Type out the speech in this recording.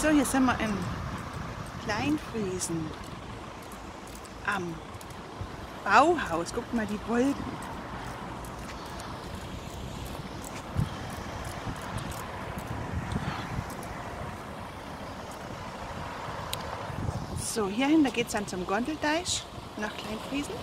So, hier sind wir in Kleinfriesen am Bauhaus. Guckt mal die Wolken. So, hierhin, da geht es dann zum Gondeldeich nach Kleinfriesen.